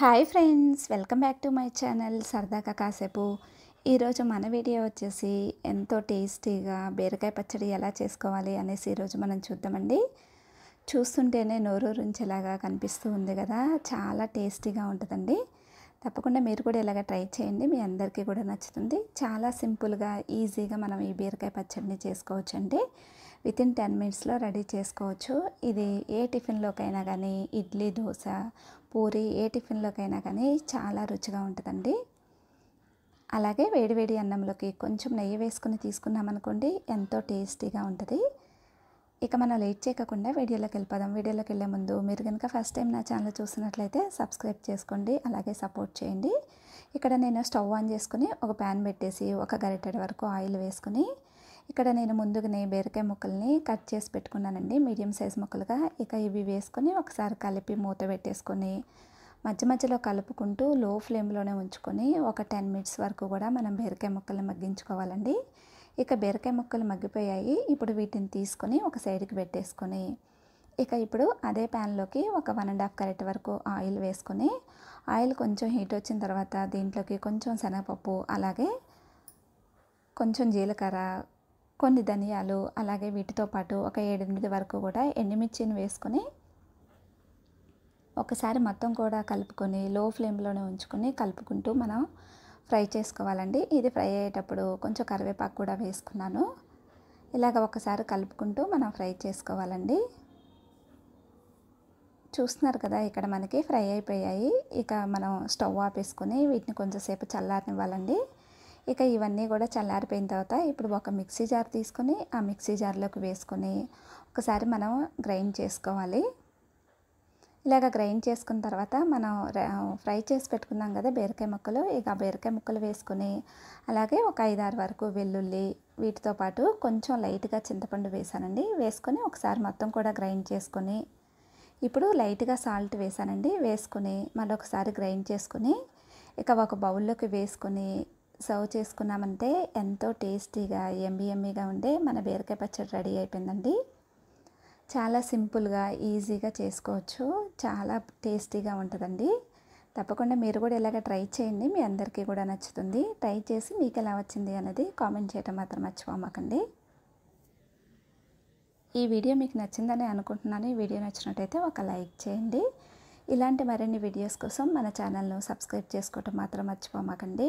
Hi friends welcome back to my channel సరదాగా కాసేపు. ఈరోజు మన వీడియో వచ్చేసి ఎంతో టేస్టీగా బీరకాయ పచ్చడి ఎలా చేసుకోవాలి అనేసి ఈరోజు మనం చూద్దామండి. చూస్తుంటేనే నోరూరించేలాగా కనిపిస్తూ ఉంది కదా చాలా టేస్టీగా ఉంటుందండి. తప్పకుండా మీరు కూడా ఇలాగ ట్రై చేయండి మీ అందరికీ కూడా నచ్చుతుంది. చాలా సింపుల్గా ఈజీగా మనం ఈ బీరకాయ పచ్చడిని చేసుకోవచ్చు అండి విత్ ఇన్ టెన్ మినిట్స్లో రెడీ చేసుకోవచ్చు. ఇది ఏ టిఫిన్లోకైనా కానీ ఇడ్లీ దోశ పూరి ఏ టిఫిన్లోకైనా కానీ చాలా రుచిగా ఉంటుందండి. అలాగే వేడివేడి అన్నంలోకి కొంచెం నెయ్యి వేసుకుని తీసుకున్నామనుకోండి ఎంతో టేస్టీగా ఉంటుంది. ఇక మనం లేట్ చేయకుండా వీడియోలోకి వెళ్ళిపోదాం. వీడియోలోకి వెళ్ళే ముందు మీరు కనుక ఫస్ట్ టైం నా ఛానల్ చూసినట్లయితే సబ్స్క్రైబ్ చేసుకోండి అలాగే సపోర్ట్ చేయండి. ఇక్కడ నేను స్టవ్ ఆన్ చేసుకుని ఒక ప్యాన్ పెట్టేసి ఒక గరిటెడ్ వరకు ఆయిల్ వేసుకుని ఇక్కడ నేను ముందుగానే బీరకాయ ముక్కల్ని కట్ చేసి పెట్టుకున్నానండి. మీడియం సైజ్ ముక్కలుగా. ఇక ఇవి వేసుకొని ఒకసారి కలిపి మూత పెట్టేసుకొని మధ్య మధ్యలో కలుపుకుంటూ లో ఫ్లేమ్లోనే ఉంచుకొని ఒక టెన్ మినిట్స్ వరకు కూడా మనం బీరకాయ ముక్కల్ని మగ్గించుకోవాలండి. ఇక బీరకాయ ముక్కలు మగ్గిపోయాయి. ఇప్పుడు వీటిని తీసుకొని ఒక సైడ్కి పెట్టేసుకొని ఇక ఇప్పుడు అదే ప్యాన్లోకి ఒక వన్ అండ్ హాఫ్ కరెక్ట్ వరకు ఆయిల్ వేసుకొని ఆయిల్ కొంచెం హీట్ వచ్చిన తర్వాత దీంట్లోకి కొంచెం శనగపప్పు అలాగే కొంచెం జీలకర్ర కొన్ని ధనియాలు అలాగే వీటితో పాటు ఒక ఏడెనిమిది వరకు కూడా ఎండుమిర్చిని వేసుకొని ఒకసారి మొత్తం కూడా కలుపుకొని లో ఫ్లేమ్లోనే ఉంచుకొని కలుపుకుంటూ మనం ఫ్రై చేసుకోవాలండి. ఇది ఫ్రై అయ్యేటప్పుడు కొంచెం కరివేపాకు కూడా వేసుకున్నాను. ఇలాగ ఒకసారి కలుపుకుంటూ మనం ఫ్రై చేసుకోవాలండి. చూస్తున్నారు కదా ఇక్కడ మనకి ఫ్రై అయిపోయాయి. ఇక మనం స్టవ్ ఆపేసుకొని వీటిని కొంచెంసేపు చల్లారనివ్వాలండి. ఇక ఇవన్నీ కూడా చల్లారిపోయిన తర్వాత ఇప్పుడు ఒక మిక్సీ జార్ తీసుకొని ఆ మిక్సీ జార్లోకి వేసుకొని ఒకసారి మనం గ్రైండ్ చేసుకోవాలి. ఇలాగ గ్రైండ్ చేసుకున్న తర్వాత మనం ఫ్రై చేసి పెట్టుకున్నాం కదా బీరకాయ ముక్కలు ఇక బీరకాయ ముక్కలు వేసుకొని అలాగే ఒక ఐదారు వరకు వెల్లుల్లి వీటితో పాటు కొంచెం లైట్గా చింతపండు వేసానండి. వేసుకొని ఒకసారి మొత్తం కూడా గ్రైండ్ చేసుకొని ఇప్పుడు లైట్గా సాల్ట్ వేసానండి. వేసుకొని మళ్ళీ ఒకసారి గ్రైండ్ చేసుకొని ఇక ఒక బౌల్లోకి వేసుకొని సర్వ్ చేసుకున్నామంటే ఎంతో టేస్టీగా ఎమ్మి ఎమ్మిగా ఉండే మన బీరకాయ పచ్చడి రెడీ అయిపోయిందండి. చాలా సింపుల్గా ఈజీగా చేసుకోవచ్చు. చాలా టేస్టీగా ఉంటుందండి. తప్పకుండా మీరు కూడా ఇలాగ ట్రై చేయండి. మీ అందరికీ కూడా నచ్చుతుంది. ట్రై చేసి మీకు ఎలా వచ్చింది అనేది కామెంట్ చేయడం మాత్రం మర్చిపోమాకండి. ఈ వీడియో మీకు నచ్చిందని అనుకుంటున్నాను. ఈ వీడియో నచ్చినట్టయితే ఒక లైక్ చేయండి. ఇలాంటి మరిన్ని వీడియోస్ కోసం మన ఛానల్ను సబ్స్క్రైబ్ చేసుకోవటం మాత్రం మర్చిపోమాకండి.